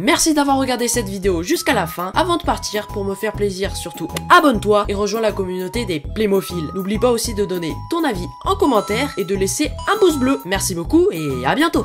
Merci d'avoir regardé cette vidéo jusqu'à la fin. Avant de partir, pour me faire plaisir, surtout abonne-toi et rejoins la communauté des Plémophiles. N'oublie pas aussi de donner ton avis en commentaire et de laisser un pouce bleu. Merci beaucoup et à bientôt